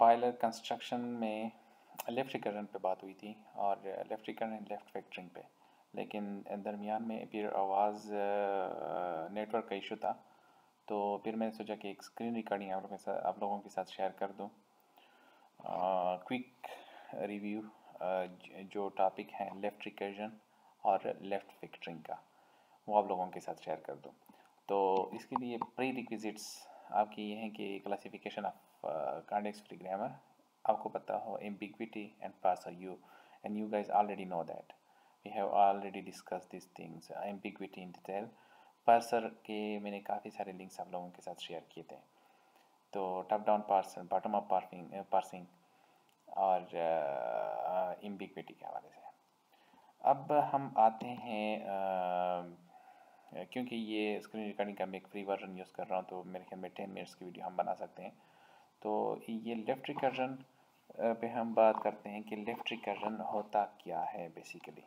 Compiler construction में left recursion पे बात हुई थी और लेफ़्ट रिकर्जन लेफ़्ट फैक्टरिंग पे। लेकिन दरमियान में फिर आवाज़ नेटवर्क का इशू था। तो फिर मैंने सोचा कि एक स्क्रीन रिकॉर्डिंग आप लोगों के साथ, आप लोगों के साथ शेयर कर दूँ। क्विक रिव्यू जो टॉपिक है लेफ़्ट रिकर्जन और लेफ़्ट फैक्टरिंग का, वो आप लोगों के साथ शेयर कर दूँ। तो इसके लिए प्री रिक्विजिट्स आपकी ये हैं कि classification of context free grammar आपको पता हो ambiguity and parser you and you guys already know that. We have already discussed these things ambiguity in detail. Parser के मैंने काफ़ी सारे लिंक्स आप लोगों के साथ शेयर किए थे। तो top down parser bottom up parsing parsing और एम्बिग्विटी के हवाले से। अब हम आते हैं uh, क्योंकि ये स्क्रीन रिकॉर्डिंग का मैं एक फ्री वर्जन यूज़ कर रहा हूँ तो मेरे ख्याल में टेन मिनट्स की वीडियो हम बना सकते हैं। तो ये लेफ़्ट रिकर्जन पे हम बात करते हैं कि लेफ़्ट रिकर्जन होता क्या है basically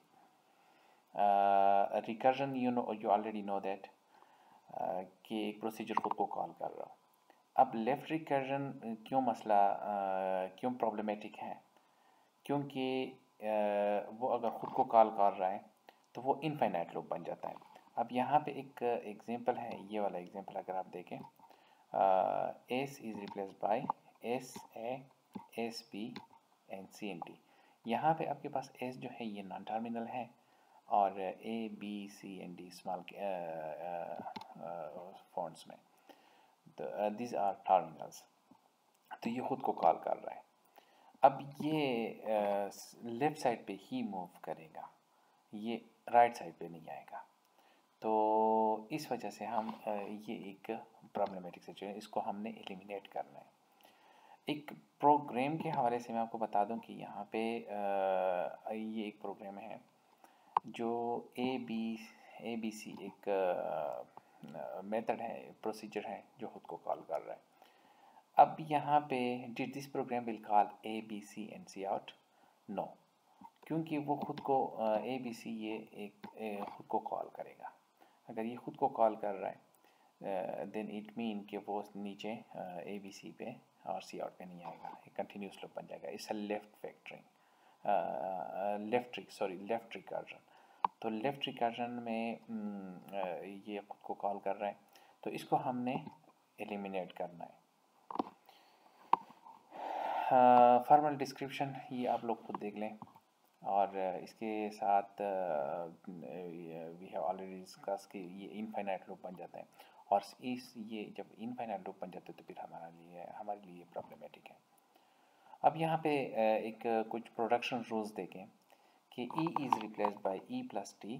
recursion you know you already know that कि एक प्रोसीजर खुद को कॉल कर रहा अब लेफ़्ट रिकर्जन क्यों मसला uh, क्यों प्रॉब्लमेटिक है? क्योंकि uh, वो अगर ख़ुद को कॉल कर रहा है तो वो इनफाइनाइट लूप बन जाता है। अब यहाँ पे एक एग्जांपल है ये वाला एग्जांपल अगर आप देखें। S is replace by S A S B and C N T यहाँ पे आपके पास एस जो है ये नॉन टर्मिनल है और A B C N D small fonts में. तो दिस आर टर्मिनल्स तो ये ख़ुद को कॉल कर रहा है। अब ये लेफ़्ट uh, साइड पे ही मूव करेगा। ये राइट right साइड पे नहीं आएगा। इस वजह से हम ये एक प्रॉब्लमेटिक सिचुएशन इसको हमने एलिमिनेट करना है। एक प्रोग्राम के हवाले से मैं आपको बता दूँ कि यहाँ पे ये एक प्रोग्राम है जो ए बी ए बी सी एक मेथड है प्रोसीजर है जो खुद को कॉल कर रहा है। अब यहाँ पे did this program will call A B C N C out no क्योंकि वो खुद को ए बी सी ये एक खुद को कॉल करेगा। अगर ये ख़ुद को कॉल कर रहा है देन इट मीन कि वो नीचे ए बी सी पे और सी आउट पे नहीं आएगा। एक कंटिन्यूस लूप बन जाएगा। It's a left factoring left trick sorry left recursion तो लेफ़्ट रिकर्जन में ये खुद को कॉल कर रहा है। तो इसको हमने एलिमिनेट करना है। फॉर्मल डिस्क्रिप्शन ये आप लोग खुद देख लें। और इसके साथ वी हैव ऑलरेडी डिस्कस कि ये इनफाइनाइट लूप बन जाते हैं। और इस, ये जब इनफाइनाइट लूप बन जाते हैं तो फिर हमारे लिए हमारे लिए प्रॉब्लमेटिक है। अब यहाँ पे एक कुछ प्रोडक्शन रूल्स देखें कि E is replace by E plus T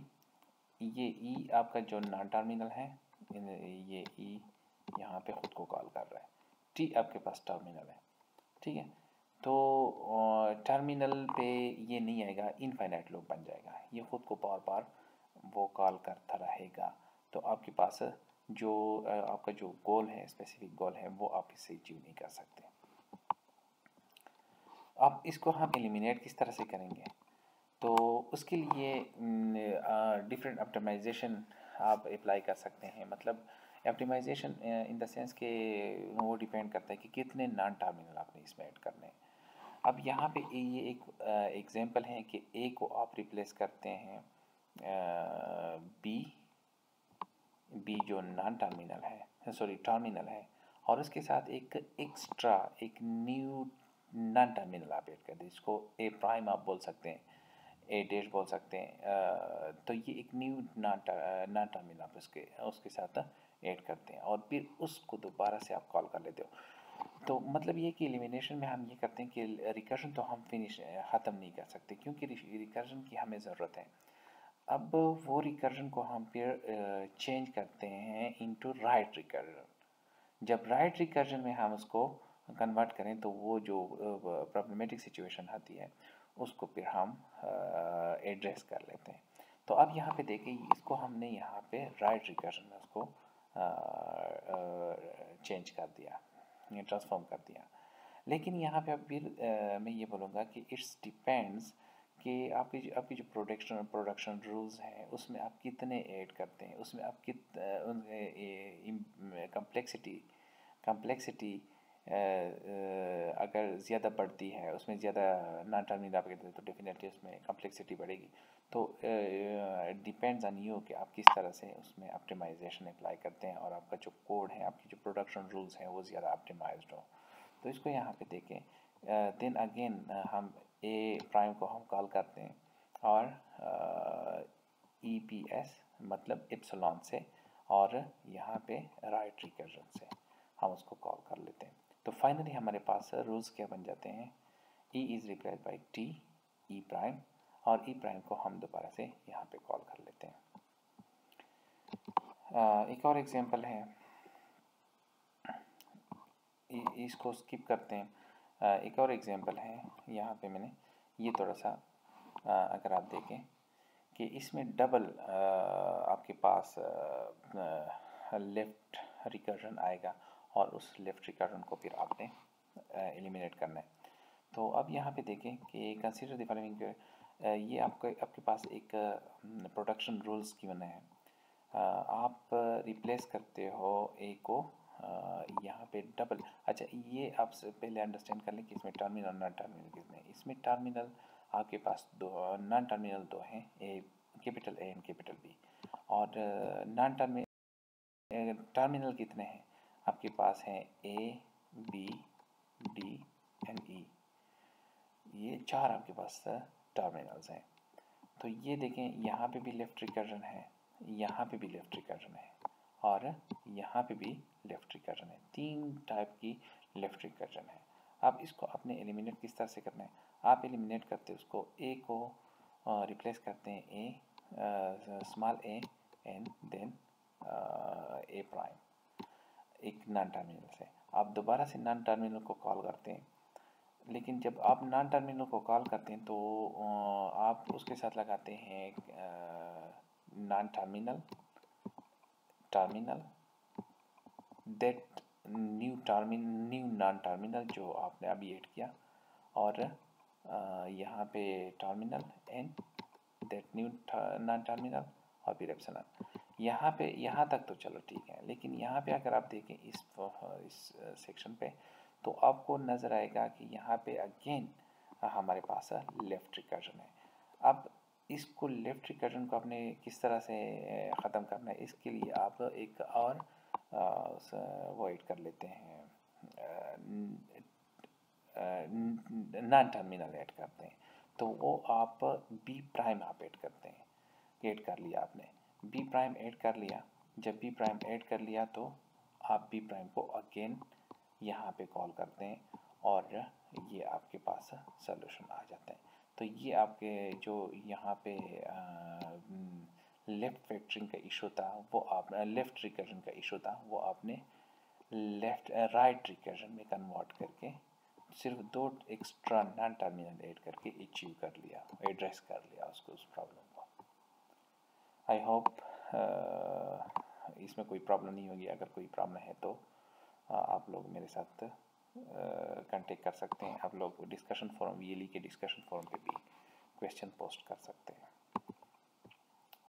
ये ई e आपका जो नॉन टर्मिनल है ये ई e यहाँ पे ख़ुद को कॉल कर रहा है। टी आपके पास टर्मिनल है। ठीक है? तो टर्मिनल पे ये नहीं आएगा इनफाइनाइट लूप बन जाएगा। ये ख़ुद को बार बार वो कॉल करता रहेगा। तो आपके पास जो आपका जो गोल है स्पेसिफिक गोल है, वो आप इससे अचीव नहीं कर सकते। अब इसको हम एलिमिनेट किस तरह से करेंगे? तो उसके लिए डिफरेंट ऑप्टिमाइजेशन आप अप्लाई कर सकते हैं। मतलब ऑप्टिमाइजेशन इन द सेंस के वो डिपेंड करता है कि कितने नॉन टर्मिनल आपने इसमें ऐड करने हैं। अब यहाँ पे ये एक एग्जांपल है कि ए को आप रिप्लेस करते हैं बी बी जो नॉन टर्मिनल है सॉरी टर्मिनल है, और उसके साथ एक एक्स्ट्रा एक न्यू नॉन टर्मिनल आप एड कर दें, इसको ए प्राइम आप बोल सकते हैं ए डेट बोल सकते हैं तो ये एक न्यू नॉन टर्मिनल आप उसके उसके साथ ऐड करते हैं, और फिर उसको दोबारा से आप कॉल कर लेते हो। तो मतलब ये कि एलिमिनेशन में हम ये करते हैं कि रिकर्जन तो हम फिनिश ख़त्म नहीं कर सकते क्योंकि रिकर्जन की हमें ज़रूरत है। अब वो रिकर्जन को हम फिर चेंज करते हैं इनटू राइट रिकर्जन जब राइट रिकर्जन में हम उसको कन्वर्ट करें तो वो जो प्रॉब्लमेटिक सिचुएशन आती है, उसको फिर हम एड्रेस कर लेते हैं। तो अब यहाँ पे देखें इसको हमने यहाँ पे राइट रिकर्जन में उसको चेंज कर दिया। ट्रांसफॉर्म कर दिया। लेकिन यहाँ पे अब फिर मैं ये बोलूँगा कि इट्स डिपेंड्स कि आपकी जो आपकी जो प्रोडक्शन प्रोडक्शन रूल्स हैं, उसमें आप कितने ऐड करते हैं, उसमें आप कित कम्प्लेक्सिटी कम्प्लेक्सिटी अगर ज़्यादा बढ़ती है, उसमें ज़्यादा नॉन टर्मिनल आप कहते हैं तो डेफिनेटली उसमें कम्प्लेक्सिटी बढ़ेगी। तो डिपेंड्स ऑन यू कि आप किस तरह से उसमें ऑप्टिमाइजेशन अप्लाई करते हैं और आपका जो कोड है, आपकी जो प्रोडक्शन रूल्स हैं, वो ज़्यादा ऑप्टिमाइज्ड हो। तो इसको यहाँ पे देखें। देन अगेन हम ए प्राइम को हम कॉल करते हैं और ई पी एस मतलब इप्सलॉन से और यहाँ पे राइट रिकर्जन से हम उसको कॉल कर लेते हैं। तो फाइनली हमारे पास रूल्स क्या बन जाते हैं? E is replace by T E prime और ई प्राइम को हम दोबारा से यहाँ पे कॉल कर लेते हैं। एक और एग्जांपल है। इसको स्किप करते हैं। एक और एग्जांपल है। यहाँ पे मैंने ये थोड़ा सा अगर आप देखें कि इसमें डबल आपके पास लेफ़्ट रिकर्जन आएगा और उस लेफ़्ट रिकर्जन को फिर आपने एलिमिनेट करना है। तो अब यहाँ पे देखें कि कंसीडर द फॉलोइंग ये आपके आपके पास एक प्रोडक्शन रूल्स की बना है। आप रिप्लेस करते हो ए को यहाँ पे डबल अच्छा ये आप पहले अंडरस्टैंड कर लें कि इसमें टर्मिनल नॉन टर्मिनल कितने हैं। इसमें टर्मिनल आपके पास दो नॉन टर्मिनल दो हैं A capital A and capital B और नॉन टर्मिनल टर्मिनल कितने हैं? आपके पास हैं A B D and E ये चार आपके पास टर्मिनल्स हैं तो ये देखें, यहाँ पे भी लेफ़्ट रिकर्जन है, यहाँ पे भी लेफ़्ट रिकर्जन है और यहाँ पे भी लेफ़्ट रिकर्जन है। तीन टाइप की लेफ़्ट रिकर्जन है। अब इसको अपने एलिमिनेट किस तरह से करना है? आप एलिमिनेट करते हैं उसको ए को रिप्लेस करते हैं A small A and then A prime एक नॉन टर्मिनल से। आप दोबारा से नॉन टर्मिनल को कॉल करते हैं। लेकिन जब आप नॉन टर्मिनल को कॉल करते हैं तो आप उसके साथ लगाते हैं non terminal terminal, that new terminal, new non terminal जो आपने अभी ऐड किया और यहाँ पे terminal and that new non terminal और फिर एप्सलन। यहाँ पे, यहाँ तक तो चलो ठीक है, लेकिन यहाँ पे अगर आप देखें इस इस सेक्शन पे तो आपको नज़र आएगा कि यहाँ पे अगेन हमारे पास लेफ़्ट रिकर्जन है। अब इसको लेफ़्ट रिकर्जन को आपने किस तरह से ख़त्म करना है, इसके लिए आप एक और वो एड कर लेते हैं। नॉन टर्मिनल ऐड करते हैं। तो वो आप बी प्राइम आप ऐड करते हैं। ऐड कर लिया आपने। बी प्राइम ऐड कर लिया। जब बी प्राइम ऐड कर लिया तो आप बी प्राइम को अगेन यहाँ पे कॉल करते हैं और ये आपके पास सोल्यूशन आ जाते हैं। तो ये आपके जो यहाँ पे लेफ़्ट फैक्टरिंग का इशू था, वो आप, लेफ़्ट रिकर्जन का इशू था, वो आपने लेफ़्ट, राइट रिकर्जन में कन्वर्ट करके सिर्फ़ दो एक्स्ट्रा नॉन टर्मिनल ऐड करके अचीव कर लिया, एड्रेस कर लिया उसको, उस प्रॉब्लम को। आई होप इसमें कोई प्रॉब्लम नहीं होगी, अगर कोई प्रॉब्लम है तो। आप लोग मेरे साथ कांटेक्ट कर सकते हैं। आप लोग डिस्कशन फोरम वी के डिस्कशन फॉरम पे भी क्वेश्चन पोस्ट कर सकते हैं।